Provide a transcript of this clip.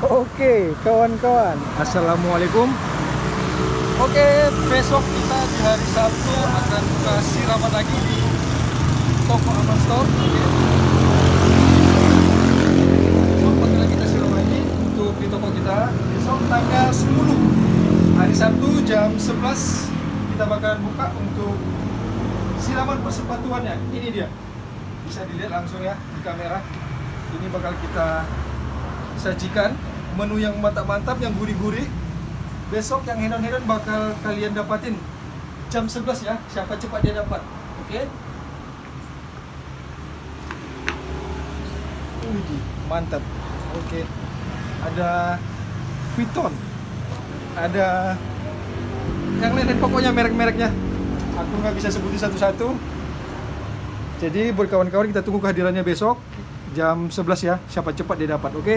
Oke, kawan-kawan. Assalamualaikum. Oke, besok kita di hari Sabtu akan buka siraman lagi di toko Aman Store. Oke. Besok bakal kita siram lagi untuk di toko kita. Besok tanggal 10 hari Sabtu jam 11 kita bakalan buka untuk siraman persepatuannya. Ini dia. Bisa dilihat langsung ya di kamera. Ini bakal kita sajikan menu yang mantap-mantap, yang gurih-gurih. Besok yang hedon-hedon bakal kalian dapatin jam 11 ya. Siapa cepat dia dapat. Oke? Wih, mantap. Oke. Ada Piton. Ada yang lain pokoknya merek-mereknya. Aku nggak bisa sebutin satu-satu. Jadi buat kawan-kawan kita tunggu kehadirannya besok jam 11 ya. Siapa cepat dia dapat, oke?